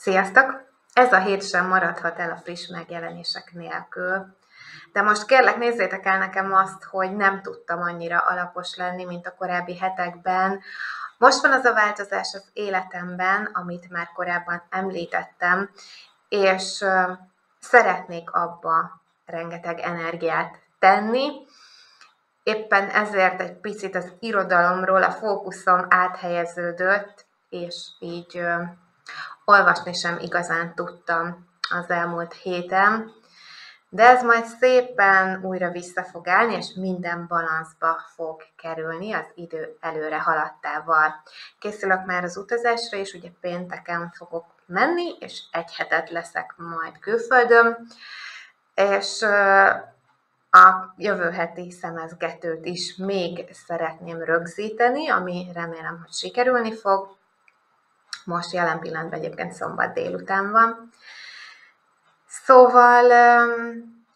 Sziasztok! Ez a hét sem maradhat el a friss megjelenések nélkül. De most kérlek, nézzétek el nekem azt, hogy nem tudtam annyira alapos lenni, mint a korábbi hetekben. Most van az a változás az életemben, amit már korábban említettem, és szeretnék abba rengeteg energiát tenni. Éppen ezért egy picit az irodalomról a fókuszom áthelyeződött, és így olvasni sem igazán tudtam az elmúlt héten, de ez majd szépen újra vissza fog állni, és minden balanszba fog kerülni az idő előre haladtával. Készülök már az utazásra, és ugye pénteken fogok menni, és egy hetet leszek majd külföldön, és a jövő heti szemezgetőt is még szeretném rögzíteni, ami remélem, hogy sikerülni fog, most jelen pillanatban egyébként szombat délután van. Szóval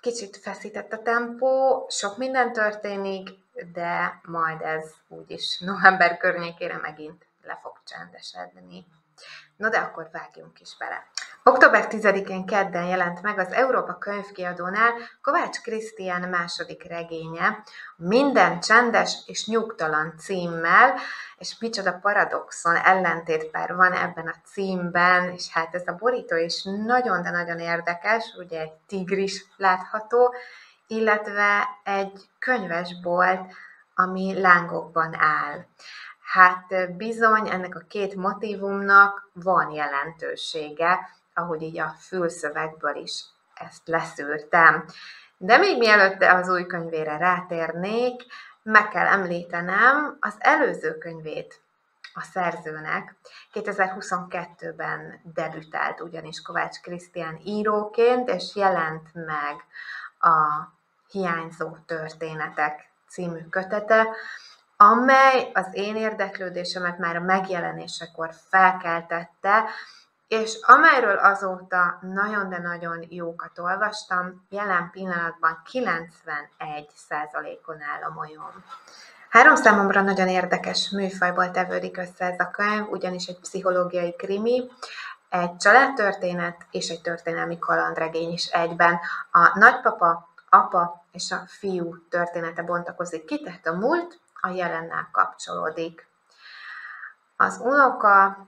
kicsit feszített a tempó, sok minden történik, de majd ez úgyis november környékére megint le fog csendesedni. No de akkor vágjunk is bele. Október 10-én kedden jelent meg az Európa könyvkiadónál Kovács Krisztián második regénye, Minden csendes és nyugtalan címmel, és micsoda paradoxon, ellentétpár van ebben a címben, és hát ez a borító is nagyon, de nagyon érdekes, ugye egy tigris látható, illetve egy könyvesbolt, ami lángokban áll. Hát bizony ennek a két motivumnak van jelentősége, ahogy így a fülszövegből is ezt leszűrtem. De még mielőtt az új könyvére rátérnék, meg kell említenem az előző könyvét a szerzőnek. 2022-ben debütált ugyanis Kovács Krisztián íróként, és jelent meg a Hiányzó történetek című kötete, amely az én érdeklődésemet már a megjelenésekor felkeltette, és amelyről azóta nagyon, de nagyon jókat olvastam, jelen pillanatban 91%-on áll a molyom. Három számomra nagyon érdekes műfajból tevődik össze ez a könyv, ugyanis egy pszichológiai krimi, egy családtörténet és egy történelmi kalandregény is egyben. A nagypapa, apa és a fiú története bontakozik ki, tehát a múlt a jelennel kapcsolódik. Az unoka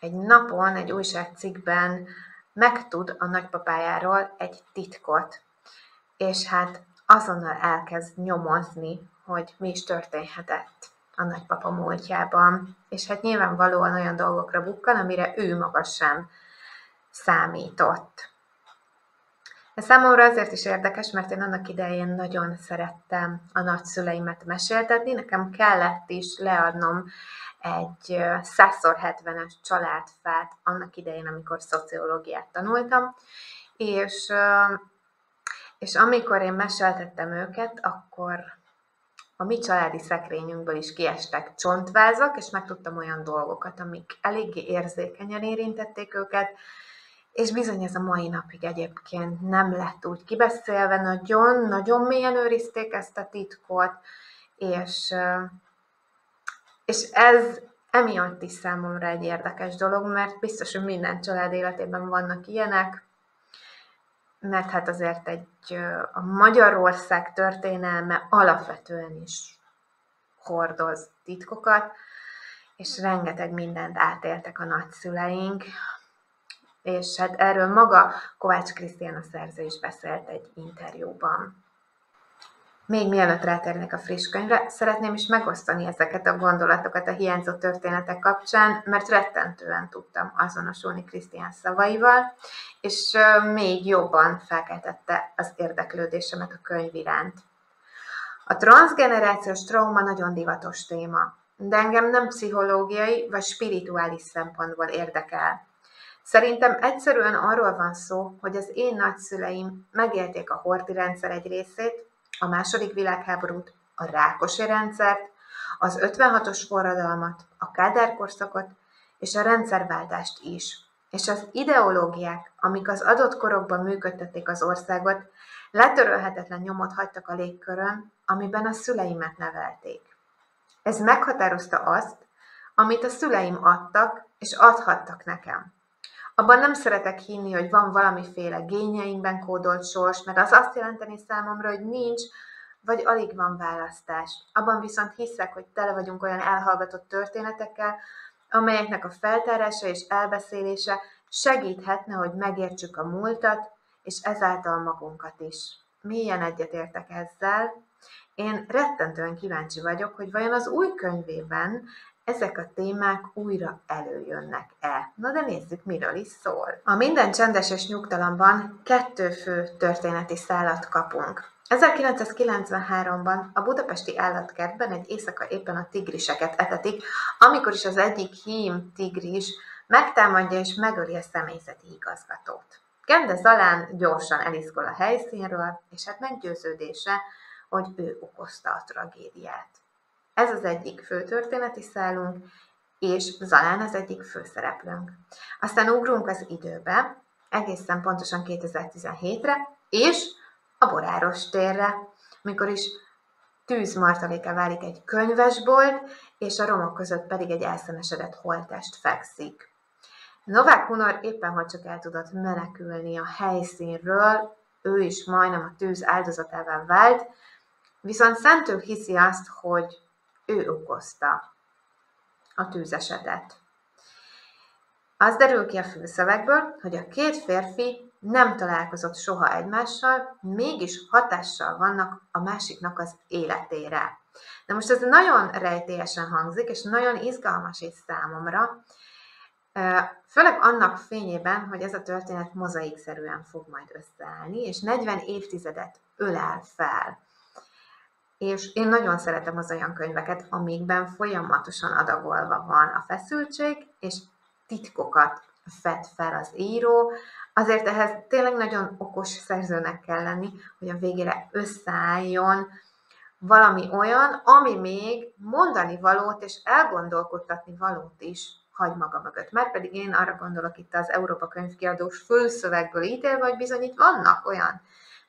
egy napon, egy újságcikkben megtud a nagypapájáról egy titkot, és hát azonnal elkezd nyomozni, hogy mi is történhetett a nagypapa múltjában. És hát nyilvánvalóan olyan dolgokra bukkan, amire ő maga sem számított. Ez számomra azért is érdekes, mert én annak idején nagyon szerettem a nagyszüleimet meséltetni, nekem kellett is leadnom egy 100x70-es családfát annak idején, amikor szociológiát tanultam, és, és amikor én meséltettem őket, akkor a mi családi szekrényünkből is kiestek csontvázak, és megtudtam olyan dolgokat, amik eléggé érzékenyen érintették őket, és bizony ez a mai napig egyébként nem lett úgy kibeszélve, nagyon, nagyon mélyen őrizték ezt a titkot, és, és ez emiatt is számomra egy érdekes dolog, mert biztos, hogy minden család életében vannak ilyenek, mert hát azért egy a Magyarország történelme alapvetően is hordoz titkokat, és rengeteg mindent átéltek a nagyszüleink, és hát erről maga Kovács Krisztián a szerző is beszélt egy interjúban. Még mielőtt rátérnék a friss könyvre, szeretném is megosztani ezeket a gondolatokat a hiányzó történetek kapcsán, mert rettentően tudtam azonosulni Krisztián szavaival, és még jobban felkeltette az érdeklődésemet a könyv iránt. A transgenerációs trauma nagyon divatos téma, de engem nem pszichológiai vagy spirituális szempontból érdekel. Szerintem egyszerűen arról van szó, hogy az én nagyszüleim megélték a horti rendszer egy részét, a második világháborút, a rákosi rendszert, az 56-os forradalmat, a kádárkorszakot és a rendszerváltást is. És az ideológiák, amik az adott korokban működtették az országot, letörölhetetlen nyomot hagytak a légkörön, amiben a szüleimet nevelték. Ez meghatározta azt, amit a szüleim adtak és adhattak nekem. Abban nem szeretek hinni, hogy van valamiféle gényeinkben kódolt sors, mert az azt jelenteni számomra, hogy nincs, vagy alig van választás. Abban viszont hiszek, hogy tele vagyunk olyan elhallgatott történetekkel, amelyeknek a feltárása és elbeszélése segíthetne, hogy megértsük a múltat, és ezáltal magunkat is. Mélyen egyetértek ezzel. Én rettentően kíváncsi vagyok, hogy vajon az új könyvében ezek a témák újra előjönnek-e. Na de nézzük, miről is szól. A Minden csendes és nyugtalanban kettő fő történeti szállat kapunk. 1993-ban a budapesti állatkertben egy éjszaka éppen a tigriseket etetik, amikor is az egyik hím tigris megtámadja és megöli a személyzeti igazgatót. Gende Zalán gyorsan eliszkol a helyszínről, és hát meggyőződése, hogy ő okozta a tragédiát. Ez az egyik fő történeti szálunk, és Zalán az egyik főszereplőnk. Aztán ugrunk az időbe, egészen pontosan 2017-re, és a Boráros térre, amikor is tűzmartaléka válik egy könyvesbolt, és a romok között pedig egy elszenesedett holtest fekszik. Novák Hunor éppen hogy csak el tudott menekülni a helyszínről, ő is majdnem a tűz áldozatává vált, viszont Szentő hiszi azt, hogy ő okozta a tűzesetet. Az derül ki a főszövegből, hogy a két férfi nem találkozott soha egymással, mégis hatással vannak a másiknak az életére. De most ez nagyon rejtélyesen hangzik, és nagyon izgalmas is számomra, főleg annak fényében, hogy ez a történet mozaikszerűen fog majd összeállni, és 40 évtizedet ölel fel. És én nagyon szeretem az olyan könyveket, amikben folyamatosan adagolva van a feszültség, és titkokat fed fel az író, azért ehhez tényleg nagyon okos szerzőnek kell lenni, hogy a végére összeálljon valami olyan, ami még mondani valót és elgondolkodtatni valót is hagy maga mögött. Mert pedig én arra gondolok itt az Európa könyvkiadós főszövegből ítélve, hogy bizony itt vannak olyan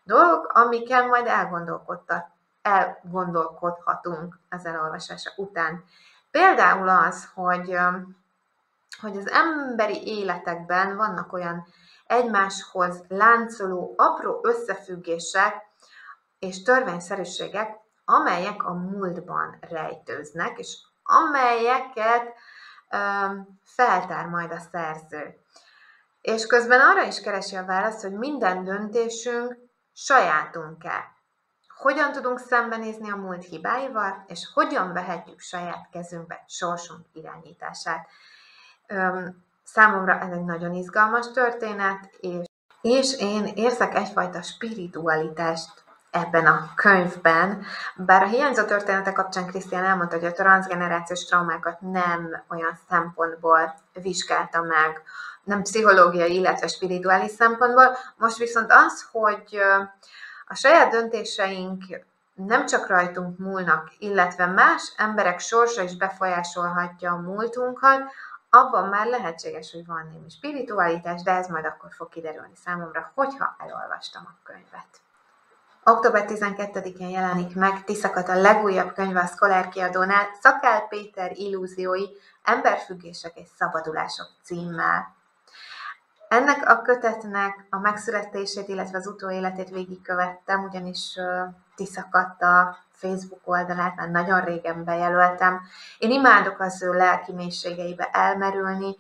dolgok, amiken majd elgondolkodtat, elgondolkodhatunk az elolvasása után. Például az, hogy, hogy az emberi életekben vannak olyan egymáshoz láncoló apró összefüggések és törvényszerűségek, amelyek a múltban rejtőznek, és amelyeket feltár majd a szerző. És közben arra is keresi a választ, hogy minden döntésünk sajátunk-e. Hogyan tudunk szembenézni a múlt hibáival, és hogyan vehetjük saját kezünkbe sorsunk irányítását. Számomra ez egy nagyon izgalmas történet, és, és én érzek egyfajta spiritualitást ebben a könyvben, bár a hiányzó történetek kapcsán Krisztián elmondta, hogy a transgenerációs traumákat nem olyan szempontból vizsgálta meg, nem pszichológiai, illetve spirituális szempontból. Most viszont az, hogy a saját döntéseink nem csak rajtunk múlnak, illetve más emberek sorsa is befolyásolhatja a múltunkat, abban már lehetséges, hogy van némi spiritualitás, de ez majd akkor fog kiderülni számomra, hogyha elolvastam a könyvet. Október 12-én jelenik meg Tiszakat a legújabb könyve a Scholar kiadónál, Szakál Péter illúziói, emberfüggések és szabadulások címmel. Ennek a kötetnek a megszületését, illetve az utóéletét végigkövettem, ugyanis Tiszakat a Facebook oldalát már nagyon régen bejelöltem. Én imádok az ő lelki mélységeibe elmerülni,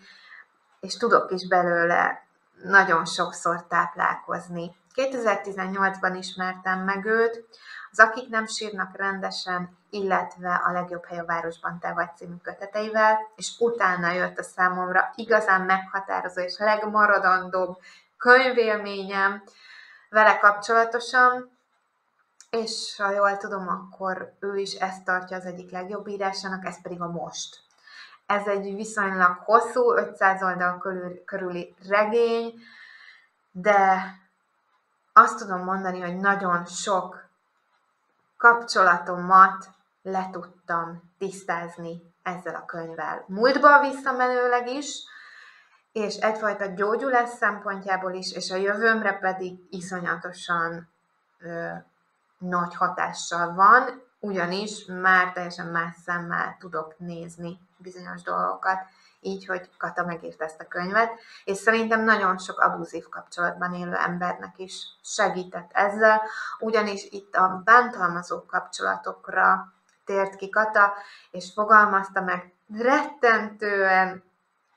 és tudok is belőle nagyon sokszor táplálkozni. 2018-ban ismertem meg őt, az Akik nem sírnak rendesen, illetve a legjobb hely a városban te vagy című köteteivel, és utána jött a számomra igazán meghatározó és legmaradandóbb könyvélményem vele kapcsolatosan, és ha jól tudom, akkor ő is ezt tartja az egyik legjobb írásának, ez pedig a Most. Ez egy viszonylag hosszú, 500 oldal körül, körüli regény, de azt tudom mondani, hogy nagyon sok kapcsolatomat le tudtam tisztázni ezzel a könyvvel. Múltba visszamenőleg is, és egyfajta gyógyulás szempontjából is, és a jövőmre pedig iszonyatosan ö, nagy hatással van, ugyanis már teljesen más szemmel tudok nézni bizonyos dolgokat, így, hogy Kata megírta ezt a könyvet, és szerintem nagyon sok abúzív kapcsolatban élő embernek is segített ezzel, ugyanis itt a bántalmazó kapcsolatokra tért ki Kata, és fogalmazta meg rettentően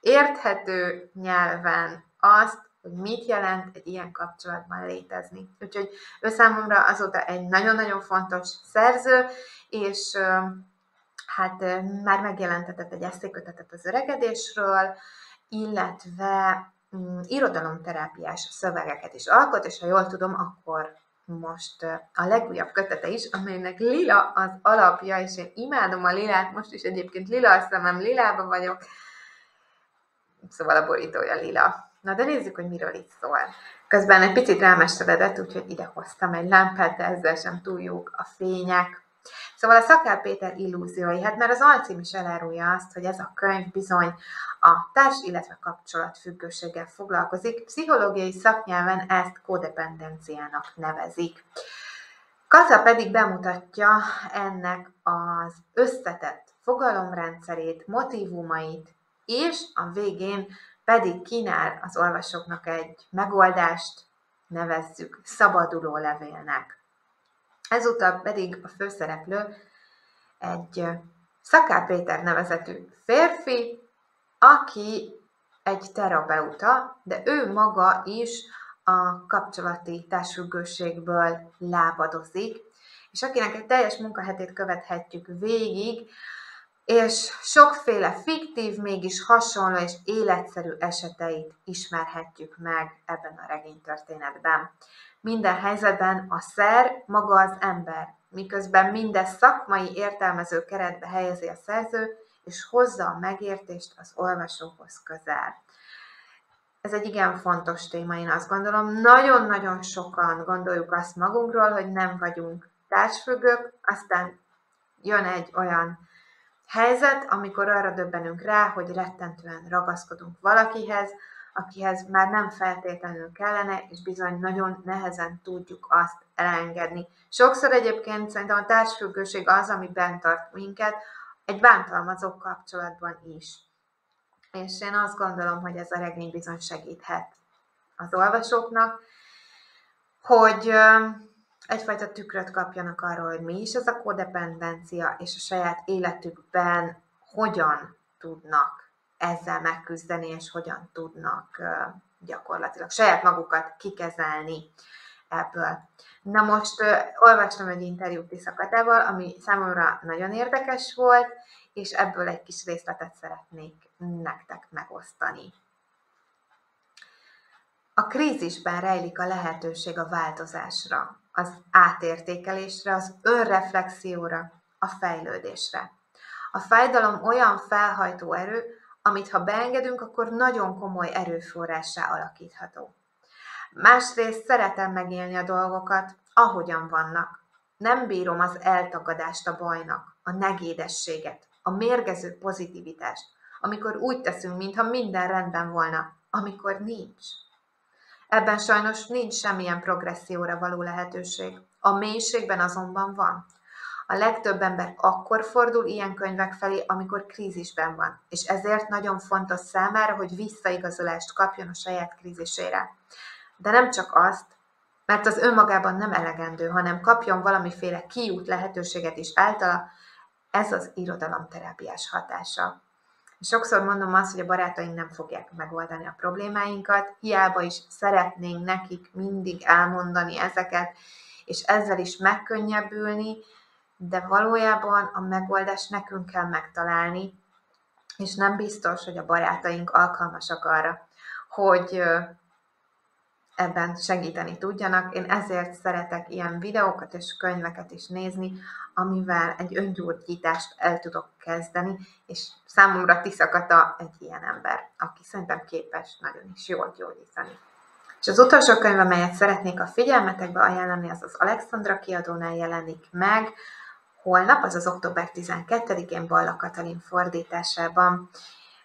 érthető nyelven azt, hogy mit jelent egy ilyen kapcsolatban létezni. Úgyhogy ő számomra azóta egy nagyon-nagyon fontos szerző, és hát már megjelentetett egy eszékötetet az öregedésről, illetve mm, irodalomterápiás szövegeket is alkot, és ha jól tudom, akkor most a legújabb kötete is, amelynek lila az alapja, és én imádom a lilát, most is egyébként lila a szemem, lilába vagyok, szóval a borítója lila. Na de nézzük, hogy miről itt szól. Közben egy picit rámesteredett, úgyhogy ide hoztam egy lámpát, de ezzel sem túl jók a fények. Szóval a Szakál Péter illúziói, hát mert az alcím is elárulja azt, hogy ez a könyv bizony a társ, illetve kapcsolatfüggőséggel foglalkozik, pszichológiai szaknyelven ezt kodependenciának nevezik. Kata pedig bemutatja ennek az összetett fogalomrendszerét, motivumait, és a végén pedig kínál az olvasóknak egy megoldást, nevezzük szabaduló levélnek. Ezúttal pedig a főszereplő egy Szaká Péter nevezetű férfi, aki egy terapeuta, de ő maga is a kapcsolati társfüggőségből lábadozik, és akinek egy teljes munkahetét követhetjük végig, és sokféle fiktív, mégis hasonló és életszerű eseteit ismerhetjük meg ebben a regénytörténetben. Minden helyzetben a szer maga az ember, miközben minden szakmai értelmező keretbe helyezi a szerző, és hozza a megértést az olvasóhoz közel. Ez egy igen fontos téma, én azt gondolom. Nagyon-nagyon sokan gondoljuk azt magunkról, hogy nem vagyunk társfüggők, aztán jön egy olyan helyzet, amikor arra döbbenünk rá, hogy rettentően ragaszkodunk valakihez, akihez már nem feltétlenül kellene, és bizony nagyon nehezen tudjuk azt elengedni. Sokszor egyébként szerintem a társfüggőség az, ami bent tart minket, egy bántalmazó kapcsolatban is. És én azt gondolom, hogy ez a regény bizony segíthet az olvasóknak, hogy egyfajta tükröt kapjanak arról, hogy mi is ez a kodependencia, és a saját életükben hogyan tudnak ezzel megküzdeni, és hogyan tudnak gyakorlatilag saját magukat kikezelni ebből. Na most olvastam egy interjút Tiszakatával, ami számomra nagyon érdekes volt, és ebből egy kis részletet szeretnék nektek megosztani. A krízisben rejlik a lehetőség a változásra, az átértékelésre, az önreflexióra, a fejlődésre. A fájdalom olyan felhajtó erő, amit ha beengedünk, akkor nagyon komoly erőforrássá alakítható. Másrészt szeretem megélni a dolgokat, ahogyan vannak. Nem bírom az eltagadást a bajnak, a negédességet, a mérgező pozitivitást, amikor úgy teszünk, mintha minden rendben volna, amikor nincs. Ebben sajnos nincs semmilyen progresszióra való lehetőség. A mélységben azonban van. A legtöbb ember akkor fordul ilyen könyvek felé, amikor krízisben van, és ezért nagyon fontos számára, hogy visszaigazolást kapjon a saját krízisére. De nem csak azt, mert az önmagában nem elegendő, hanem kapjon valamiféle kiút lehetőséget is általa, ez az irodalomterápiás hatása. Sokszor mondom azt, hogy a barátaink nem fogják megoldani a problémáinkat, hiába is szeretnénk nekik mindig elmondani ezeket, és ezzel is megkönnyebbülni, de valójában a megoldást nekünk kell megtalálni, és nem biztos, hogy a barátaink alkalmasak arra, hogy ebben segíteni tudjanak. Én ezért szeretek ilyen videókat és könyveket is nézni, amivel egy öngyógyítást el tudok kezdeni, és számomra Tiszakata egy ilyen ember, aki szerintem képes nagyon is jól gyógyítani. És az utolsó könyv, amelyet szeretnék a figyelmetekbe ajánlani, az az Alexandra kiadónál jelenik meg, holnap, azaz október 12-én Balla Katalin fordításában.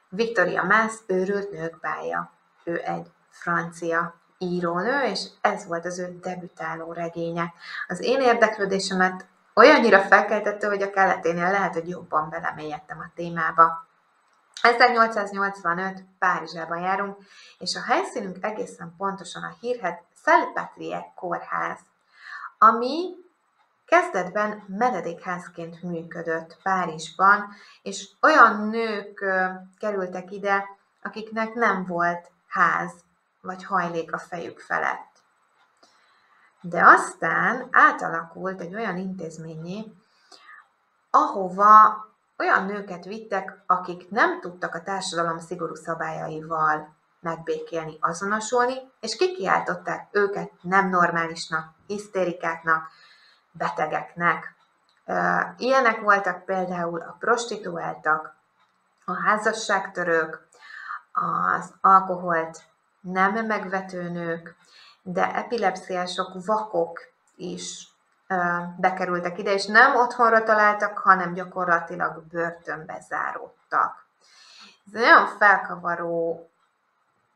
Victoria Mász, őrült nők bája. Ő egy francia írónő, és ez volt az ő debütáló regénye. Az én érdeklődésemet olyannyira felkeltette, hogy a kelleténél lehet, hogy jobban belemélyedtem a témába. 1885 Párizsában járunk, és a helyszínünk egészen pontosan a hírhet Salpatrie kórház, ami kezdetben menedékházként működött Párizsban, és olyan nők kerültek ide, akiknek nem volt ház vagy hajlék a fejük felett. De aztán átalakult egy olyan intézményé, ahova olyan nőket vittek, akik nem tudtak a társadalom szigorú szabályaival megbékélni, azonosulni, és kikiáltották őket nem normálisnak, hisztérikáknak, betegeknek. Ilyenek voltak például a prostituáltak, a házasságtörők, az alkoholt nem megvető nők, de epilepsziások, vakok is bekerültek ide, és nem otthonra találtak, hanem gyakorlatilag börtönbe záródtak. Ez olyan felkavaró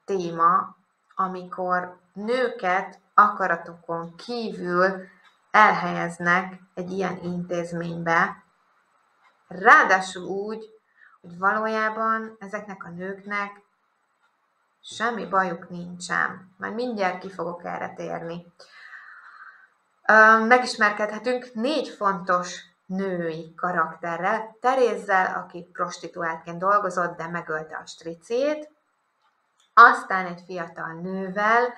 téma, amikor nőket akaratokon kívül elhelyeznek egy ilyen intézménybe, ráadásul úgy, hogy valójában ezeknek a nőknek semmi bajuk nincsen. Majd mindjárt ki fogok erre térni. Megismerkedhetünk négy fontos női karakterrel. Terézzel, aki prostituáltként dolgozott, de megölte a stricét. Aztán egy fiatal nővel,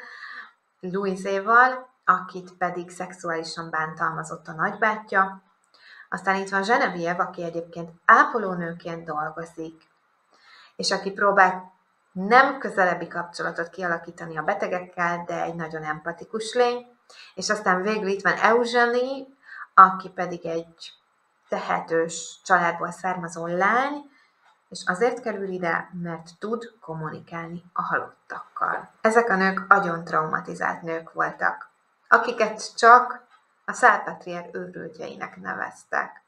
Louiséval, akit pedig szexuálisan bántalmazott a nagybátyja. Aztán itt van Genevieve, aki egyébként ápolónőként dolgozik, és aki próbál nem közelebbi kapcsolatot kialakítani a betegekkel, de egy nagyon empatikus lény. És aztán végül itt van Eugenie, aki pedig egy tehetős családból származó lány, és azért kerül ide, mert tud kommunikálni a halottakkal. Ezek a nők nagyon traumatizált nők voltak, akiket csak a szálpatriár őrültjeinek neveztek.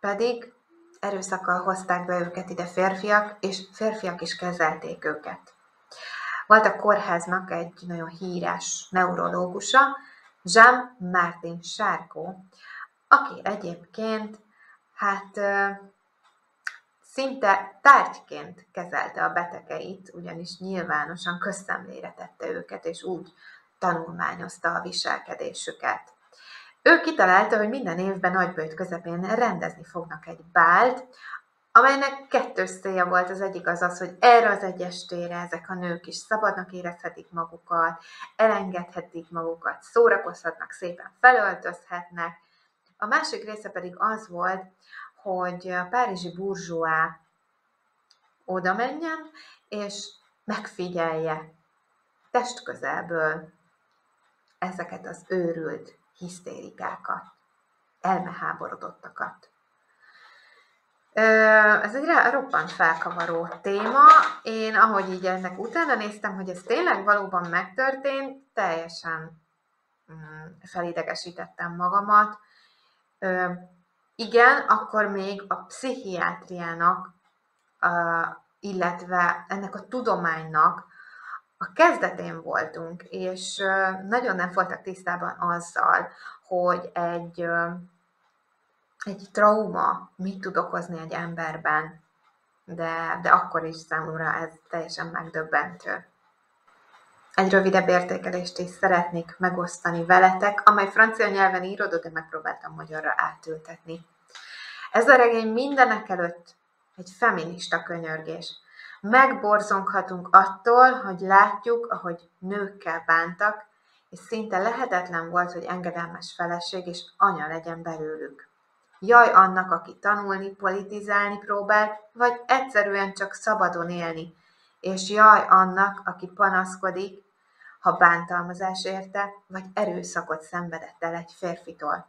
Pedig erőszakkal hozták be őket ide férfiak, és férfiak is kezelték őket. Volt a kórháznak egy nagyon híres neurológusa, Jean-Martin Charcot, aki egyébként hát szinte tárgyként kezelte a betegeit, ugyanis nyilvánosan közszemlére tette őket, és úgy tanulmányozta a viselkedésüket. Ő kitalálta, hogy minden évben nagybőjt közepén rendezni fognak egy bált, amelynek kettős célja volt. Az egyik az az, hogy erre az egy estére ezek a nők is szabadnak érezhetik magukat, elengedhetik magukat, szórakozhatnak, szépen felöltözhetnek. A másik része pedig az volt, hogy a párizsi burzsóá oda menjen, és megfigyelje testközelből ezeket az őrült hisztérikákat, elmeháborodottakat. Ez egy roppant felkavaró téma. Én, ahogy így ennek utána néztem, hogy ez tényleg valóban megtörtént, teljesen mm, felidegesítettem magamat. Igen, akkor még a pszichiátriának, illetve ennek a tudománynak a kezdetén voltunk, és nagyon nem voltak tisztában azzal, hogy egy, egy trauma mit tud okozni egy emberben, de, de akkor is számomra ez teljesen megdöbbentő. Egy rövidebb értékelést is szeretnék megosztani veletek, amely francia nyelven íródott, de megpróbáltam magyarra átültetni. Ez a regény mindenek előtt egy feminista könyörgés. Megborzonghatunk attól, hogy látjuk, ahogy nőkkel bántak, és szinte lehetetlen volt, hogy engedelmes feleség és anya legyen belőlük. Jaj annak, aki tanulni, politizálni próbált, vagy egyszerűen csak szabadon élni, és jaj annak, aki panaszkodik, ha bántalmazás érte, vagy erőszakot szenvedett el egy férfitól.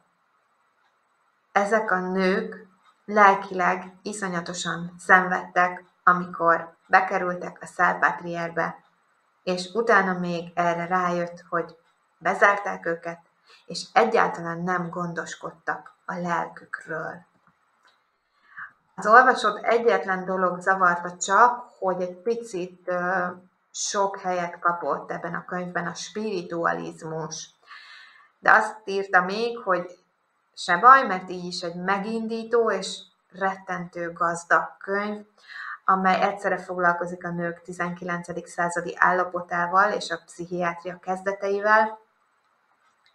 Ezek a nők lelkileg iszonyatosan szenvedtek amikor bekerültek a Szálpátriárbe, és utána még erre rájött, hogy bezárták őket, és egyáltalán nem gondoskodtak a lelkükről. Az olvasott egyetlen dolog zavarta csak, hogy egy picit sok helyet kapott ebben a könyvben a spiritualizmus. De azt írta még, hogy se baj, mert így is egy megindító és rettentő gazdag könyv, amely egyszerre foglalkozik a nők 19. századi állapotával és a pszichiátria kezdeteivel,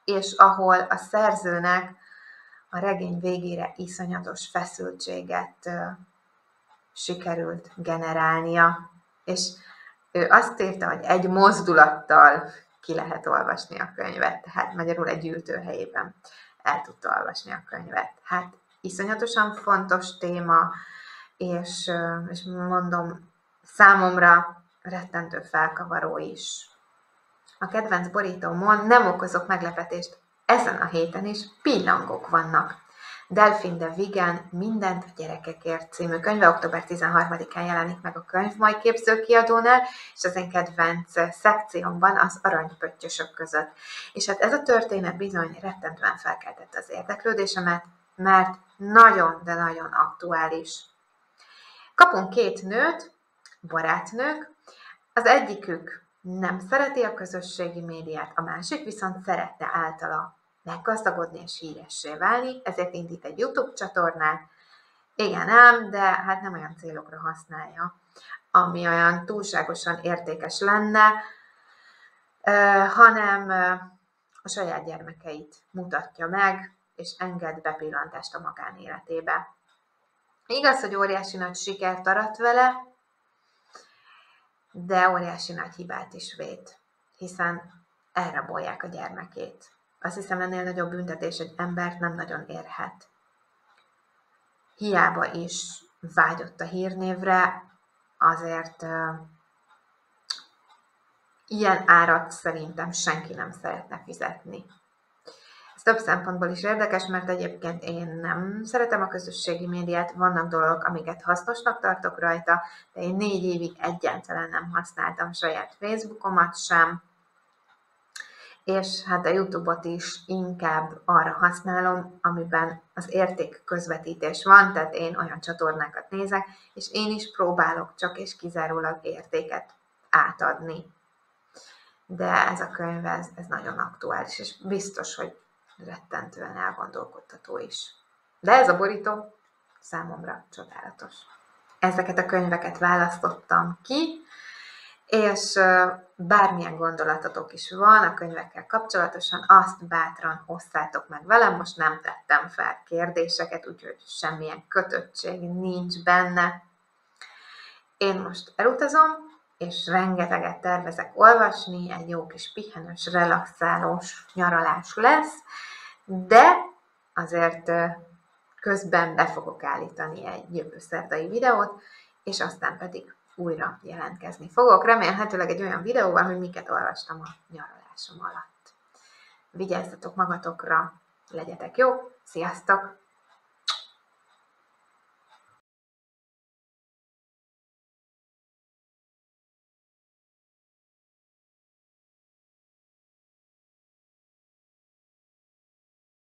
és ahol a szerzőnek a regény végére iszonyatos feszültséget sikerült generálnia. És ő azt írta, hogy egy mozdulattal ki lehet olvasni a könyvet, tehát magyarul egy ültőhelyében el tudta olvasni a könyvet. Hát iszonyatosan fontos téma, és, és mondom, számomra rettentő felkavaró is. A kedvenc borítómon nem okozok meglepetést, ezen a héten is pillangok vannak. Delphine de Vigan Mindent a gyerekekért című könyve október 13-án jelenik meg a könyv majd képzőkiadónál, és az én kedvenc szekciómban az aranypöttyösök között. És hát ez a történet bizony rettentően felkeltette az érdeklődésemet, mert nagyon, de nagyon aktuális. Kapunk két nőt, barátnők, az egyikük nem szereti a közösségi médiát, a másik viszont szerette általa meggazdagodni és híressé válni, ezért indít egy YouTube csatornát. Igen ám, de hát nem olyan célokra használja, ami olyan túlságosan értékes lenne, hanem a saját gyermekeit mutatja meg, és enged bepillantást a magánéletébe. Igaz, hogy óriási nagy sikert arat vele, de óriási nagy hibát is vét, hiszen elrabolják a gyermekét. Azt hiszem, ennél nagyobb büntetés egy embert nem nagyon érhet. Hiába is vágyott a hírnévre, azért uh, ilyen árat szerintem senki nem szeretne fizetni. Több szempontból is érdekes, mert egyébként én nem szeretem a közösségi médiát, vannak dolgok, amiket hasznosnak tartok rajta, de én négy évig egyáltalán nem használtam saját Facebookomat sem, és hát a YouTube-ot is inkább arra használom, amiben az érték közvetítés van, tehát én olyan csatornákat nézek, és én is próbálok csak és kizárólag értéket átadni. De ez a könyv, ez, ez nagyon aktuális, és biztos, hogy rettentően elgondolkodtató is. De ez a borító számomra csodálatos. Ezeket a könyveket választottam ki, és bármilyen gondolatotok is van a könyvekkel kapcsolatosan, azt bátran osszátok meg velem. Most nem tettem fel kérdéseket, úgyhogy semmilyen kötöttség nincs benne. Én most elutazom, és rengeteget tervezek olvasni, egy jó kis pihenős, relaxálós nyaralás lesz, de azért közben be fogok állítani egy jövő szerdai videót, és aztán pedig újra jelentkezni fogok. Remélhetőleg egy olyan videóval, hogy miket olvastam a nyaralásom alatt. Vigyázzatok magatokra, legyetek jó, sziasztok!